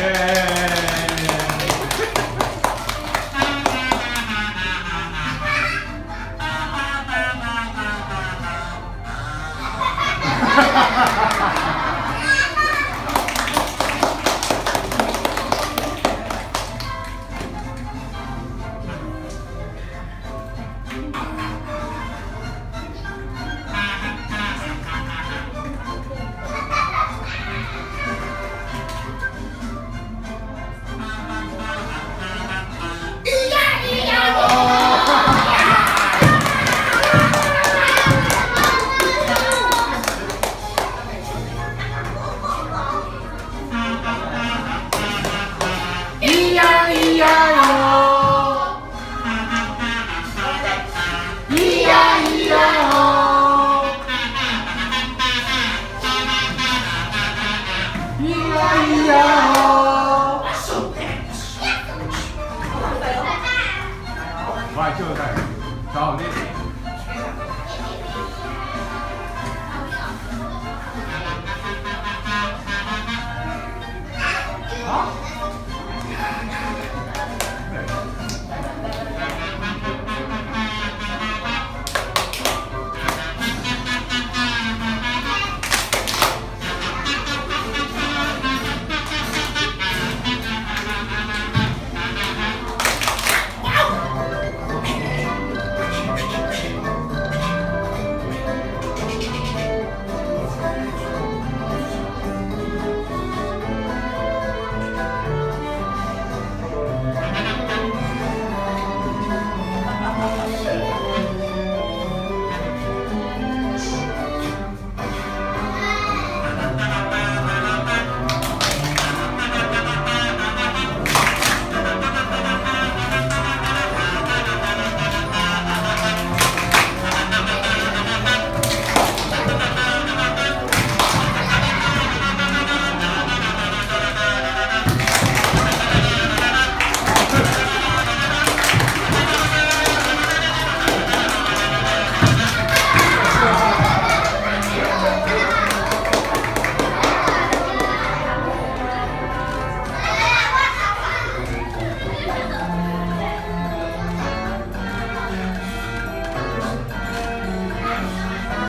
Yeah. 外就在找那